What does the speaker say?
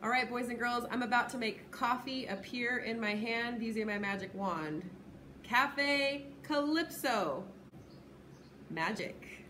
All right, boys and girls, I'm about to make coffee appear in my hand using my magic wand. Cafe Calypso. Magic.